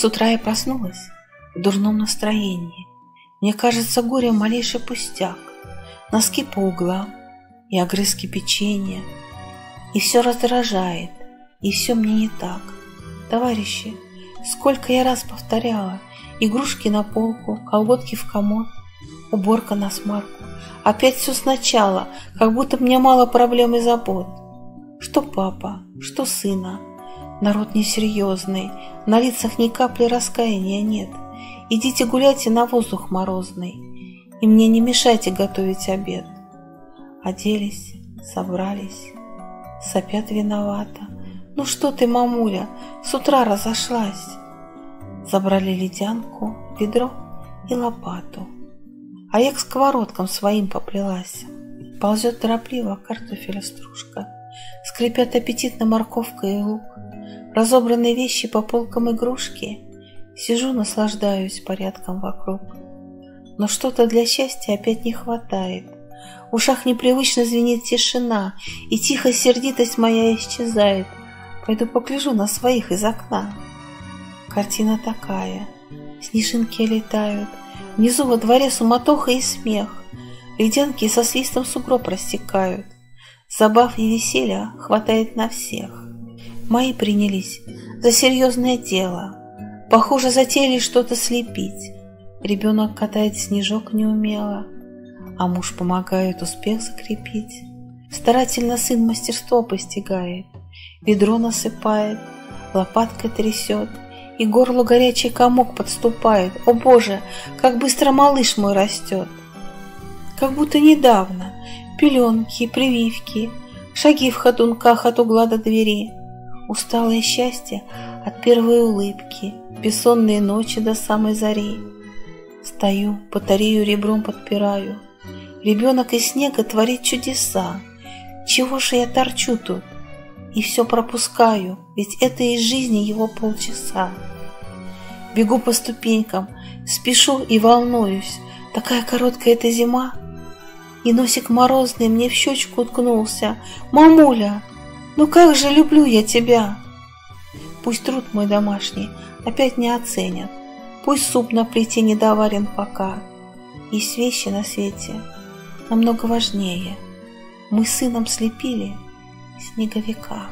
С утра я проснулась в дурном настроении. Мне кажется, горе малейший пустяк. Носки по углам и огрызки печенья. И все раздражает, и все мне не так. Товарищи, сколько я раз повторяла, игрушки на полку, колготки в комод, уборка на смарку. Опять все сначала, как будто мне мало проблем и забот. Что папа, что сына. Народ несерьезный, на лицах ни капли раскаяния нет. Идите гуляйте на воздух морозный, и мне не мешайте готовить обед. Оделись, собрались, сопят виновато. Ну что ты, мамуля, с утра разошлась. Забрали ледянку, ведро и лопату. А я к сковородкам своим поплелась. Ползет торопливо картофеля стружка. Скрипят аппетитно морковка и лук. Разобранные вещи по полкам игрушки. Сижу, наслаждаюсь порядком вокруг. Но что-то для счастья опять не хватает. В ушах непривычно звенит тишина, и тихо сердитость моя исчезает. Пойду погляжу на своих из окна. Картина такая. Снежинки летают. Внизу во дворе суматоха и смех. Ледянки со свистом сугроб растекают. Забав и веселья хватает на всех. Мои принялись за серьезное дело. Похоже, затеяли что-то слепить. Ребенок катает снежок неумело, а муж помогает успех закрепить. Старательно сын мастерство постигает, ведро насыпает, лопаткой трясет, и горлу горячий комок подступает. О боже, как быстро малыш мой растет! Как будто недавно пеленки, прививки, шаги в ходунках от угла до двери, усталое счастье от первой улыбки, бессонные ночи до самой зари. Стою, батарею ребром подпираю. Ребенок из снега творит чудеса. Чего же я торчу тут? И все пропускаю, ведь это из жизни его полчаса. Бегу по ступенькам, спешу и волнуюсь. Такая короткая эта зима. И носик морозный мне в щечку уткнулся. «Мамуля, ну как же люблю я тебя!» Пусть труд мой домашний опять не оценят. Пусть суп на плите не доварен пока. Есть вещи на свете намного важнее. Мы сыном слепили снеговика.